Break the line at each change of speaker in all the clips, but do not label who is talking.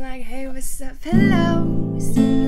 Like, hey, what's up? Hello.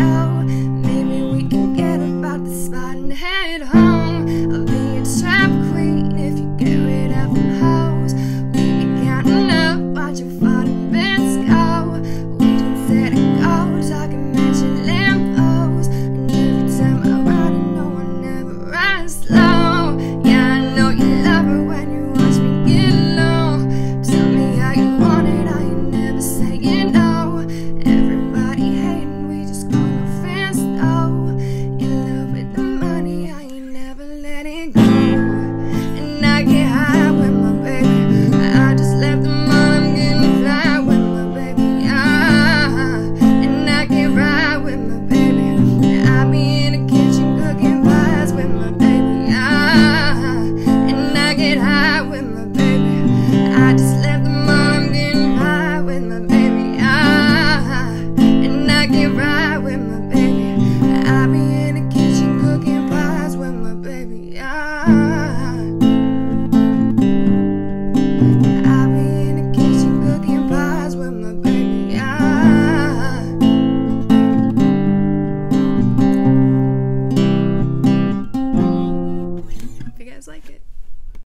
out. time.